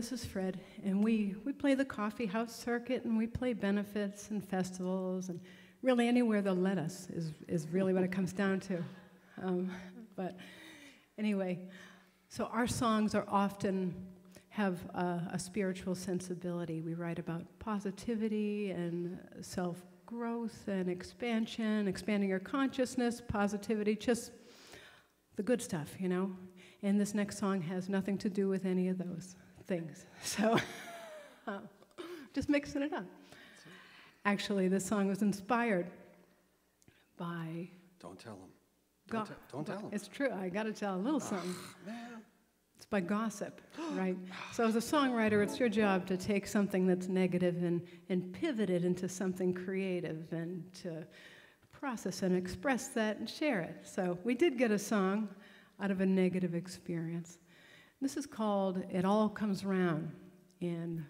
this is Fred, and we, we play the coffee house circuit and we play benefits and festivals and really anywhere they'll let us is, is really what it comes down to. Um, but anyway, so our songs are often have a, a spiritual sensibility. We write about positivity and self growth and expansion, expanding your consciousness, positivity, just the good stuff, you know? And this next song has nothing to do with any of those things. So, uh, just mixing it up. Actually, this song was inspired by Don't tell them. Don't, te- don't tell them. It's true. I got to tell a little something. Man. It's by gossip, right? So, as a songwriter, it's your job to take something that's negative and, and pivot it into something creative and to process and express that and share it. So, we did get a song out of a negative experience. This is called It All Comes Round, and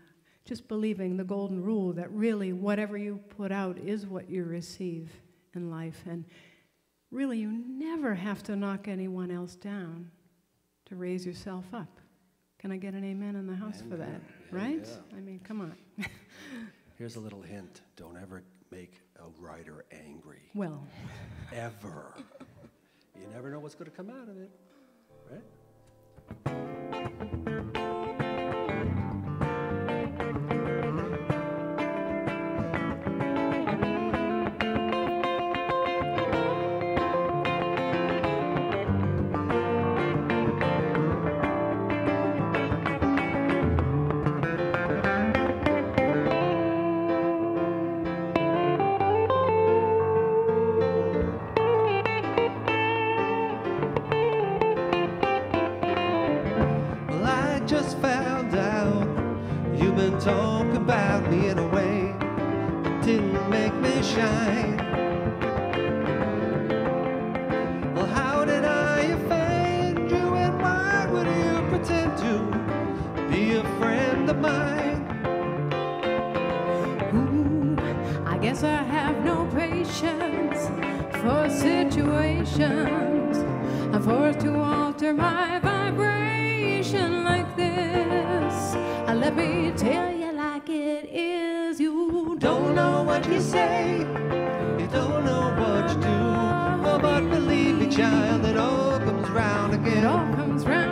just believing the golden rule that really whatever you put out is what you receive in life. And really, you never have to knock anyone else down to raise yourself up. Can I get an amen in the house for that? Right? yeah. I mean, come on. Here's a little hint. Don't ever make a writer angry. Well, Ever. you never know what's going to come out of it. Right? Thank you. Shine. Don't know what you say, you don't know what you do. Oh, but believe me, child, it all comes round again. It all comes round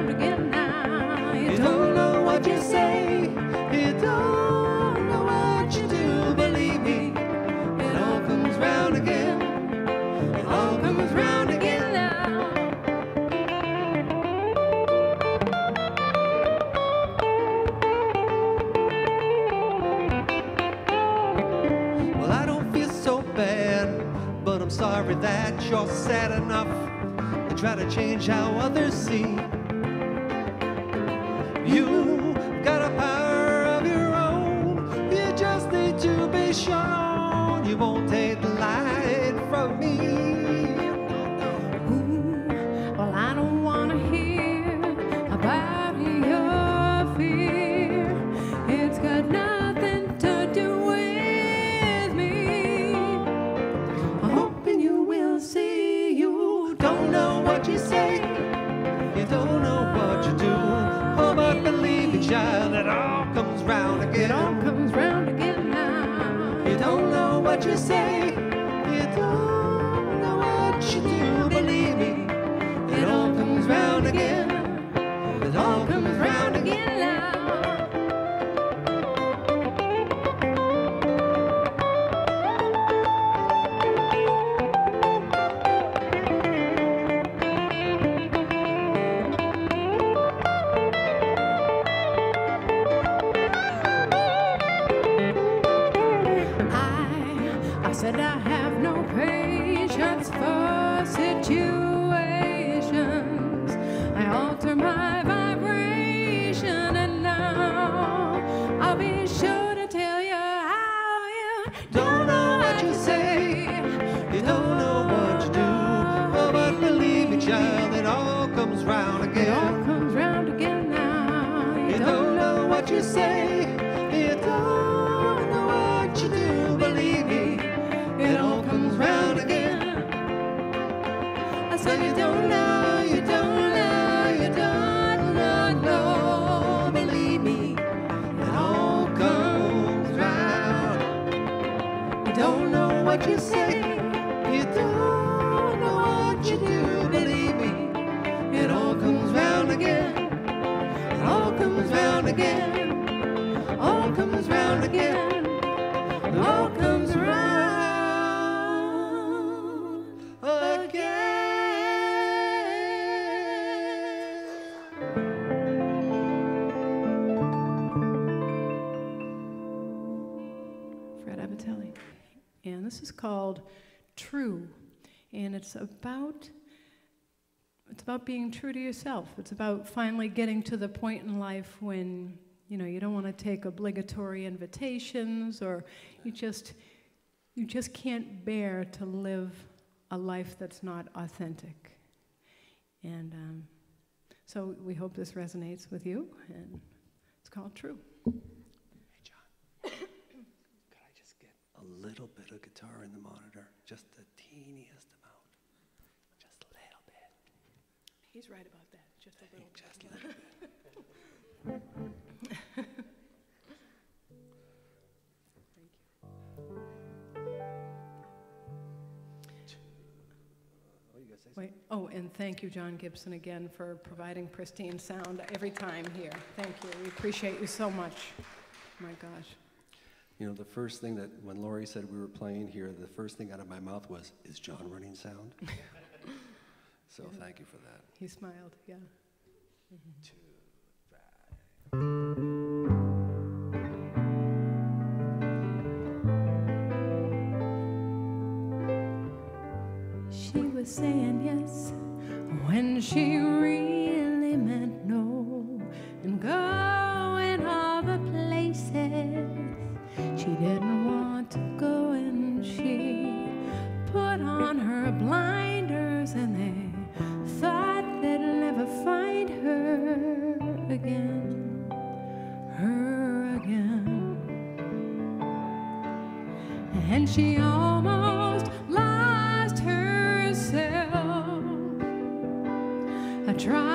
that you're sad enough to try to change how others see. Child, it all comes round again. It all comes round again now. You don't know what you say, you don't know what you do. Believe me, it all comes round again. It all you say. It's about it's about being true to yourself. It's about finally getting to the point in life when, you know, you don't want to take obligatory invitations or you just you just can't bear to live a life that's not authentic. And um, so we hope this resonates with you, and it's called True. Hey, John. Could I just get a little bit of guitar in the monitor? Just the teeniest amount. Just a little bit. He's right about that, just a little bit. Just a little bit. Oh, you Wait, oh, and thank you, John Gibson, again for providing pristine sound every time here. Thank you. We appreciate you so much. My gosh. You know, the first thing that, when Lori said we were playing here, the first thing out of my mouth was, is John running sound? so thank you for that. He smiled, yeah. Two, five. She was saying yes when she uh,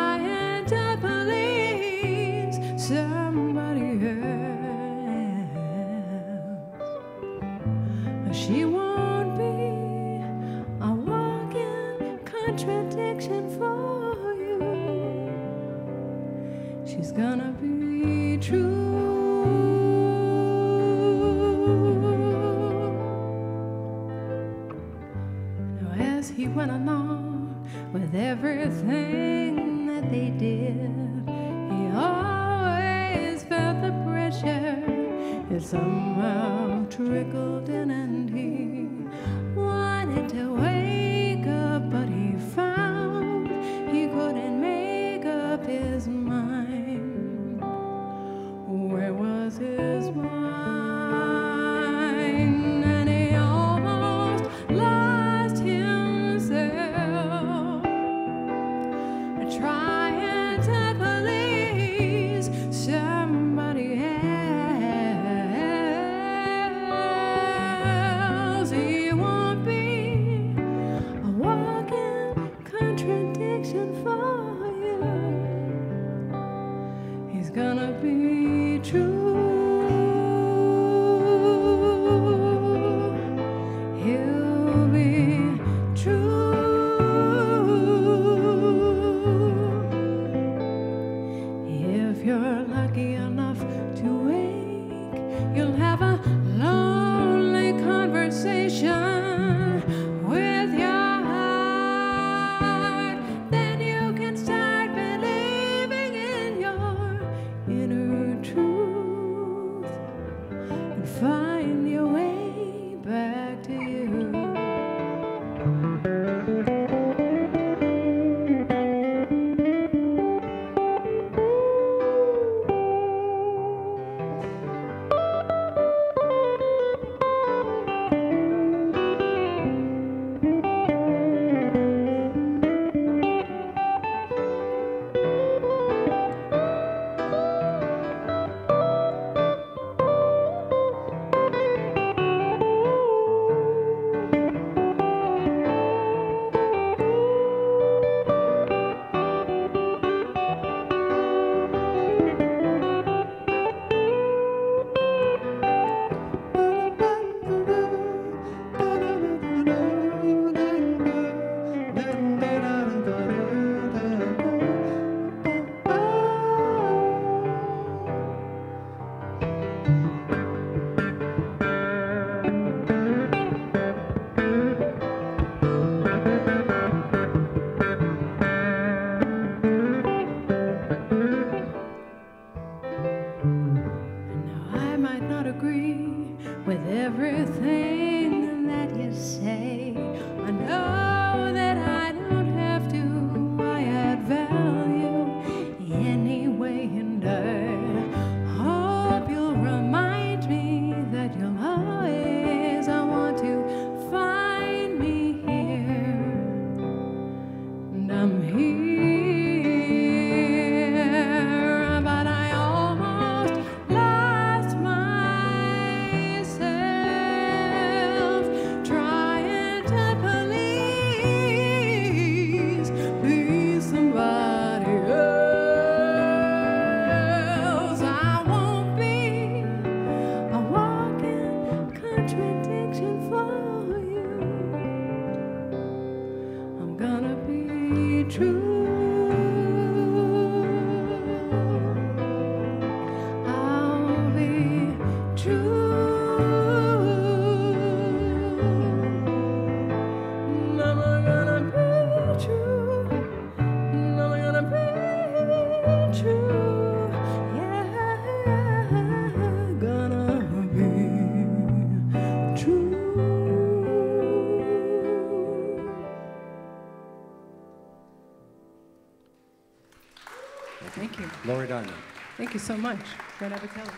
Thank you so much, Fred Abatelli.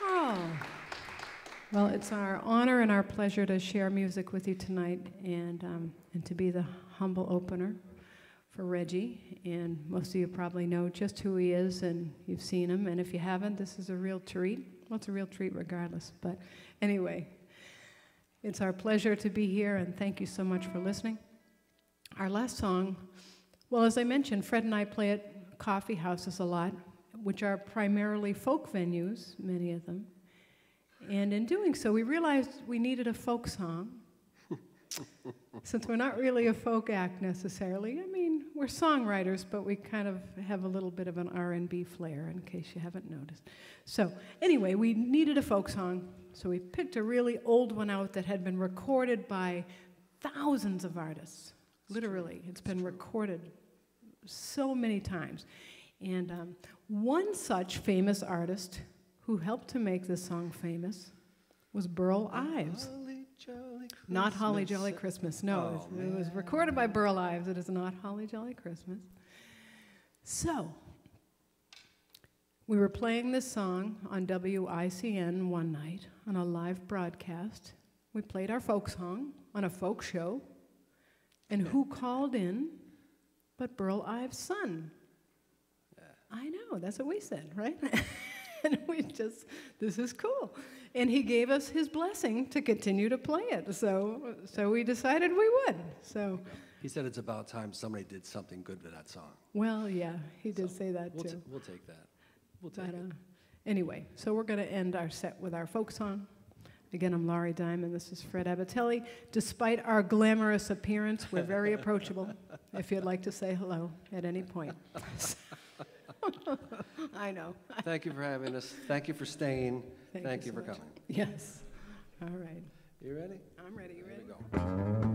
Oh, well, it's our honor and our pleasure to share music with you tonight and, um, and to be the humble opener for Reggie. And most of you probably know just who he is and you've seen him. And if you haven't, this is a real treat. Well, it's a real treat regardless. But anyway, it's our pleasure to be here and thank you so much for listening. Our last song well, as I mentioned, Fred and I play at coffee houses a lot, which are primarily folk venues, many of them. And in doing so, we realized we needed a folk song. Since we're not really a folk act necessarily, I mean, we're songwriters, but we kind of have a little bit of an R&B flair, in case you haven't noticed. So, anyway, we needed a folk song, so we picked a really old one out that had been recorded by thousands of artists. Literally, it's been recorded so many times. And um, one such famous artist who helped to make this song famous was Burl Ives. Holly Jolly Not Holly Jolly Christmas, no. Oh, it, was recorded by Burl Ives. It is not Holly Jolly Christmas. So, we were playing this song on WICN one night on a live broadcast. We played our folk song on a folk show. And who called in but Burl Ives' son? I know, that's what we said, right? and we just, this is cool. And he gave us his blessing to continue to play it. So, so we decided we would. So, He said it's about time somebody did something good with that song. well, yeah, he did say that We'll, too. we'll take that. We'll take But, it. uh, anyway, so we're going to end our set with our folk song. Again, I'm Lori Diamond. This is Fred Abatelli. Despite our glamorous appearance, we're very approachable. if you'd like to say hello at any point. I know. Thank you for having us. Thank you for staying. Thank Thank you you so for much. coming. Yes. All right. You ready? I'm ready. You ready? Here we go.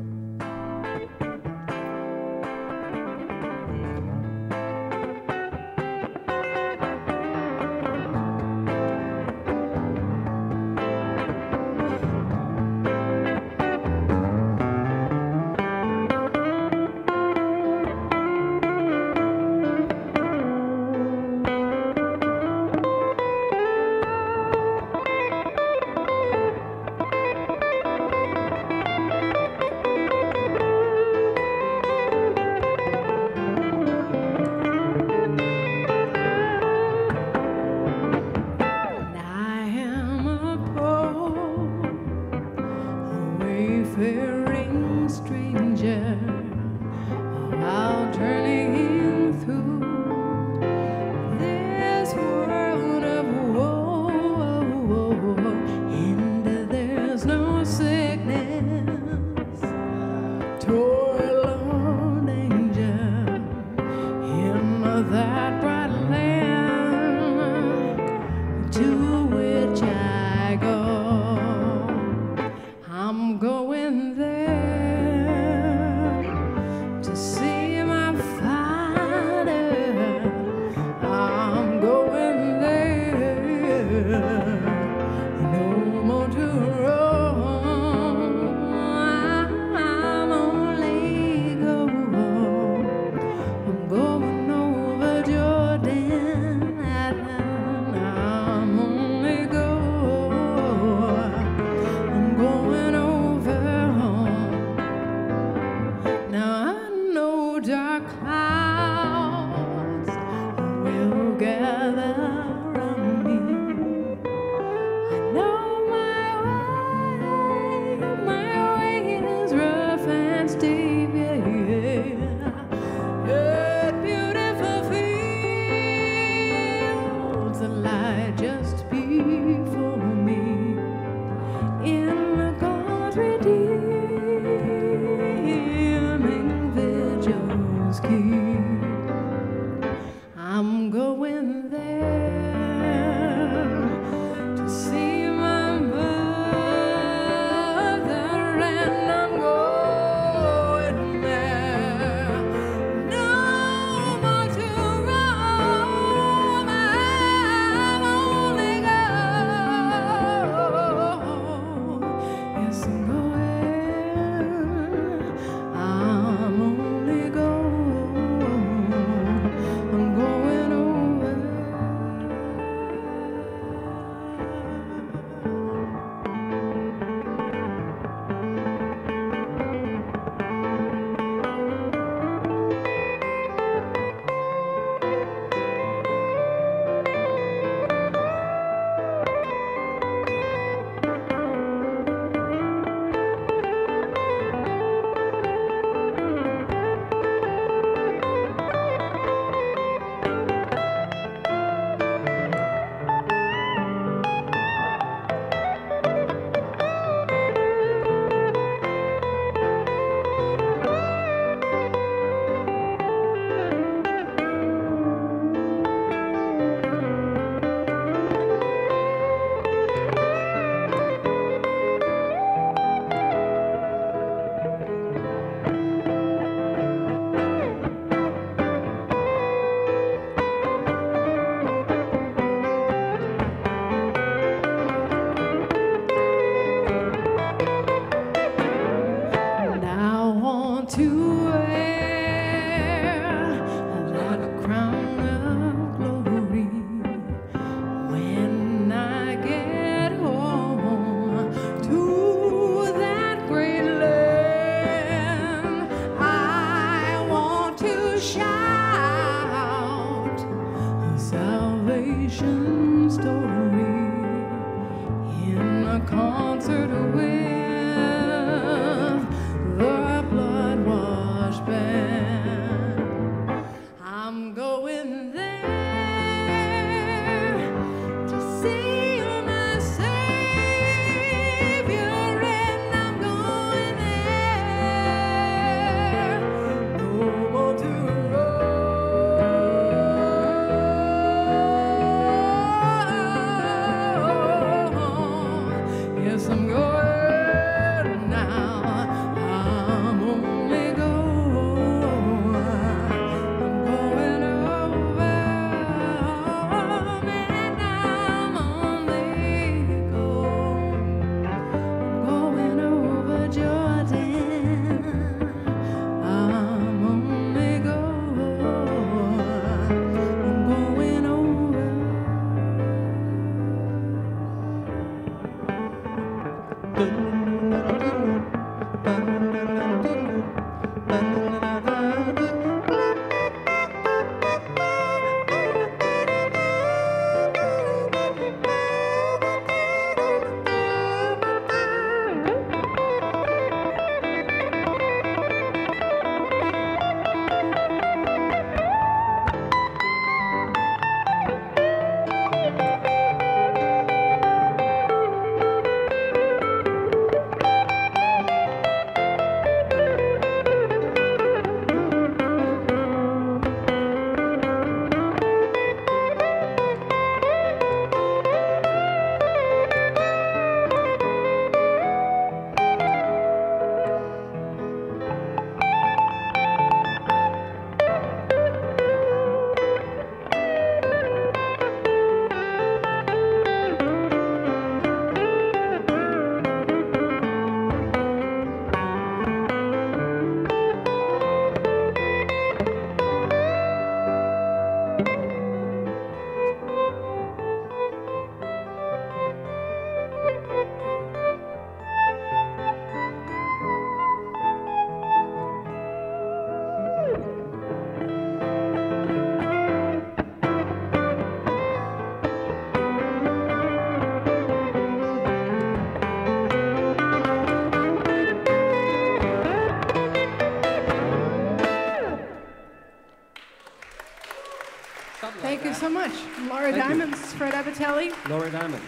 Lori Diamond.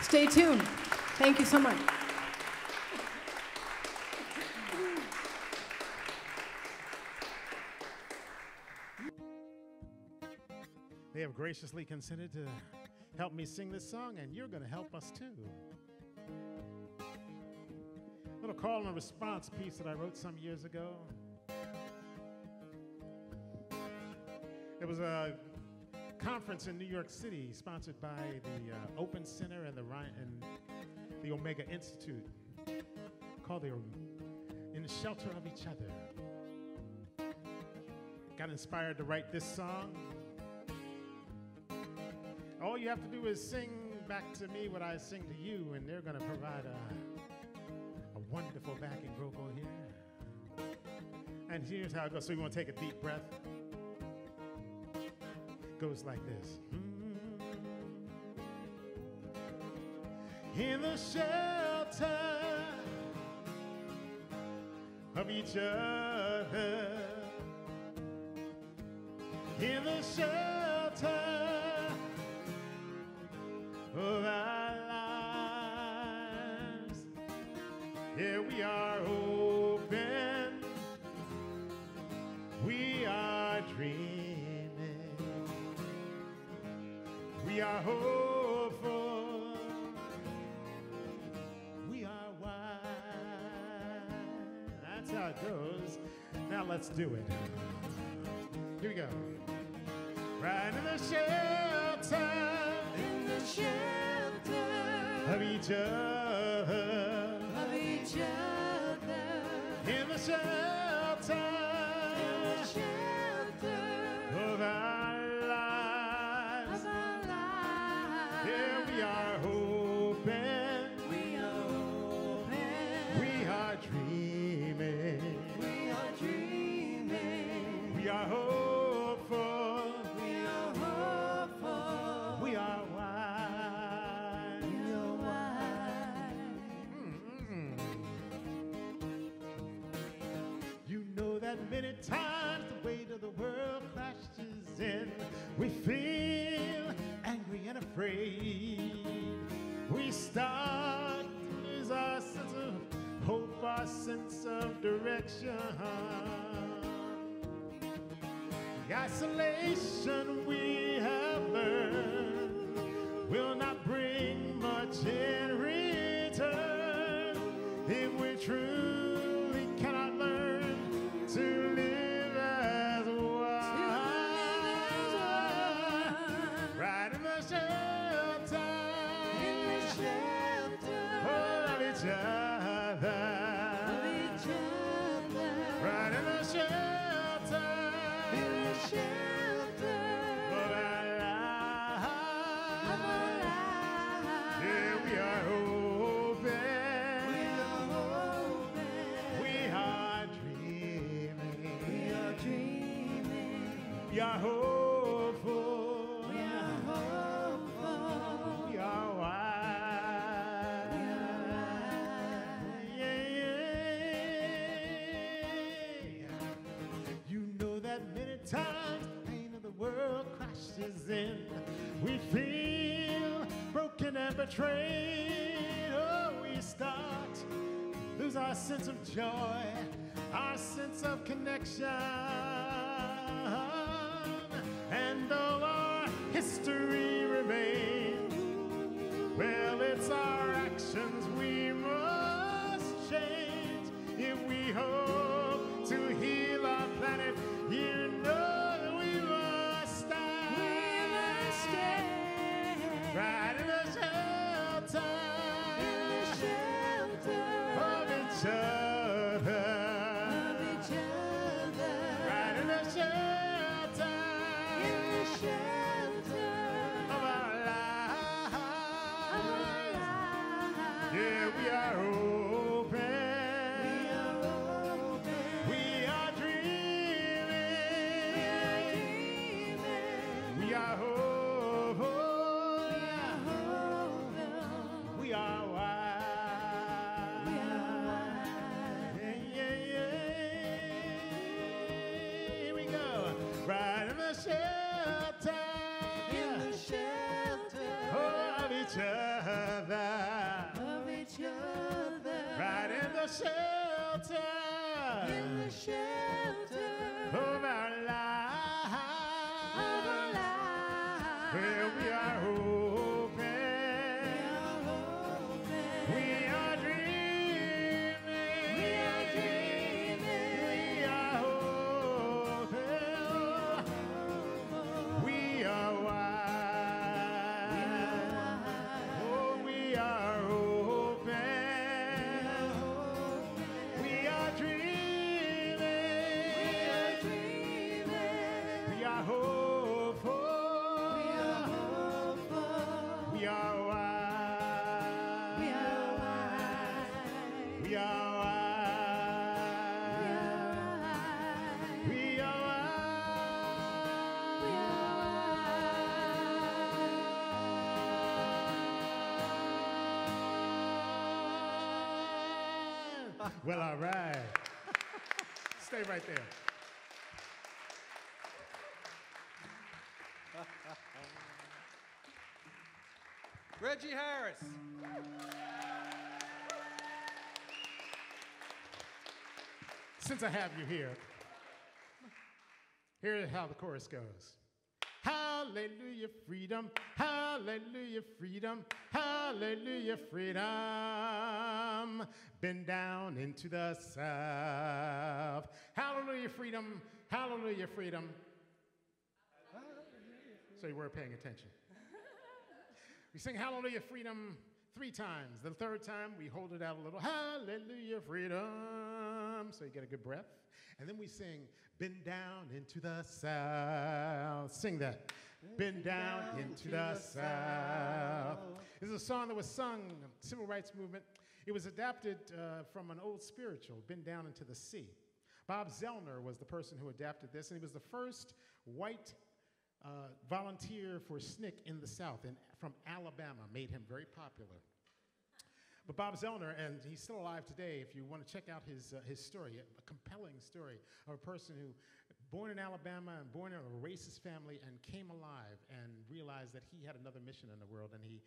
Stay tuned. Thank you so much. They have graciously consented to help me sing this song, and you're going to help us too. Little call and response piece that I wrote some years ago. It was a conference in New York City sponsored by the uh, Open Center and the Ryan and the Omega Institute called the In the Shelter of Each Other. Got inspired to write this song. All you have to do is sing back to me what I sing to you, and they're going to provide a, a wonderful backing vocal here. And here's how it goes. So you want to take a deep breath. Goes like this. In the shelter of each other. In the shelter of our lives. Here we are are hopeful, we are wide. That's how it goes. Now let's do it. Here we go. Right in the shelter In the shelter of each other. of each other. In the shelter In the shelter are open. We are open. We are dreaming. We are dreaming. We are hopeful. We are hopeful. We are wise. We are wise. Mm-hmm. You know that many times. Of. The isolation we have learned will not bring much in return if we truly cannot learn to live as one. Right in the shelter, of each other. We are hopeful. We are wise. Yeah, yeah. You know that many times the pain of the world crashes in. We feel broken and betrayed. Oh, we start lose our sense of joy, our sense of connection. History remains, well, it's our actions Right in the shelter. Of each other. Of each other. Right in the shelter. Of Well, all right. Stay right there. Reggie Harris. Since I have you here, here's how the chorus goes. Hallelujah, freedom. Hallelujah, freedom. Hallelujah, freedom. Been down into the south. Hallelujah, freedom. Hallelujah, freedom. So you weren't paying attention. We sing Hallelujah Freedom three times. The third time, we hold it out a little. Hallelujah Freedom. So you get a good breath. And then we sing, Been down into the south. Sing that. Been down into the south. This is a song that was sung, civil rights movement. It was adapted uh, from an old spiritual, Been Down into the Sea. Bob Zellner was the person who adapted this, and he was the first white uh, volunteer for SNCC in the South and from Alabama, made him very popular. But Bob Zellner, and he's still alive today, if you want to check out his, uh, his story, a compelling story of a person who, born in Alabama and born in a racist family, and came alive and realized that he had another mission in the world, and he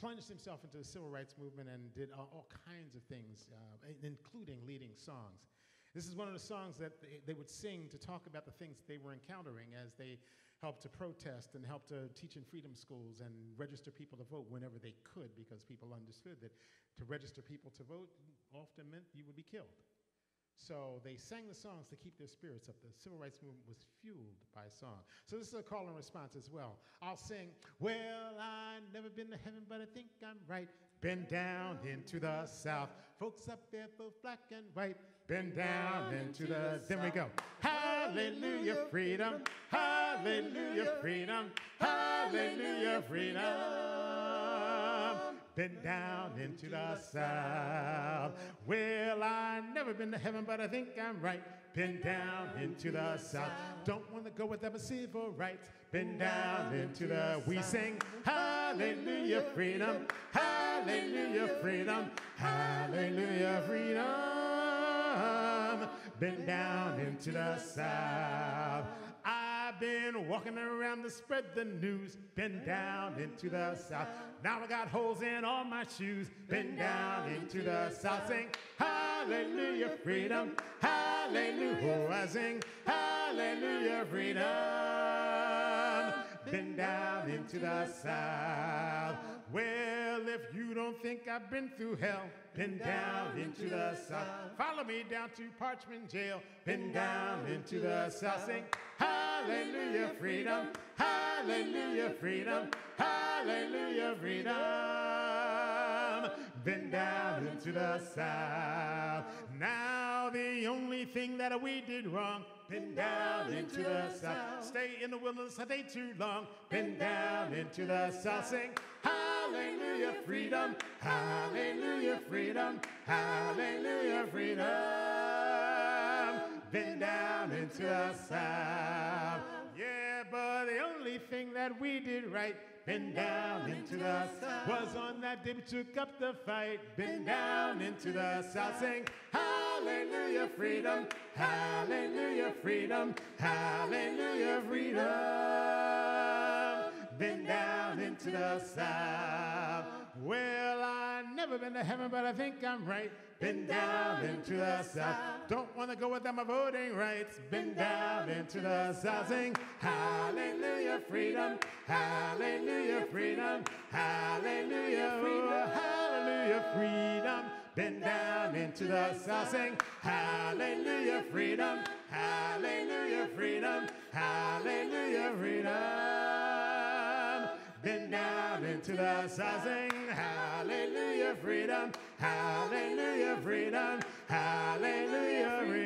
plunged himself into the civil rights movement and did all, all kinds of things, uh, including leading songs. This is one of the songs that they, they would sing to talk about the things they were encountering as they helped to protest and helped to teach in freedom schools and register people to vote whenever they could because people understood that to register people to vote often meant you would be killed. So they sang the songs to keep their spirits up. The civil rights movement was fueled by song. So this is a call and response as well. I'll sing, Well, I never been to heaven, but I think I'm right. Been down into the south. Folks up there, both black and white. Been down into the. Then we go. Hallelujah, freedom. Hallelujah, freedom. Hallelujah, freedom been down into the south. Well, I never been to heaven, but I think I'm right. Been down into the south. Don't want to go with them civil rights. Been down into the. We sing Hallelujah, freedom. Hallelujah, freedom. Hallelujah, freedom. Been down into the south. Been walking around to spread the news. Been down into the south. Now I got holes in all my shoes. Been down into the south. Sing hallelujah, freedom. Hallelujah. Oh, I sing hallelujah, freedom. Been down into the south. Well, if you don't think I've been through hell, been down into the south. Follow me down to Parchman Jail. Been down into the south. Sing hallelujah, freedom. Hallelujah, freedom. Hallelujah, freedom. Been down into the south. Now the only thing that we did wrong, been down into the south. Stay in the wilderness a day too long. Been down into the south. Sing hallelujah, freedom. Hallelujah, freedom. Hallelujah, freedom. Been down into the south. Yeah, but the only thing that we did right been down into the south. Was on that day we took up the fight. Been down into the south. Sing hallelujah, freedom. Hallelujah, freedom. Hallelujah, freedom. Been down into the south. Well, I never been to heaven, but I think I'm right. Been down into the south. Don't want to go without my voting rights. Been down into the south. Sing hallelujah, freedom. Hallelujah, freedom. Hallelujah, freedom. Hallelujah, freedom. Been down into the south. Sing hallelujah, freedom. Hallelujah, freedom. Hallelujah, freedom. Been down into the. Sing hallelujah, freedom. Hallelujah, freedom. Hallelujah, freedom.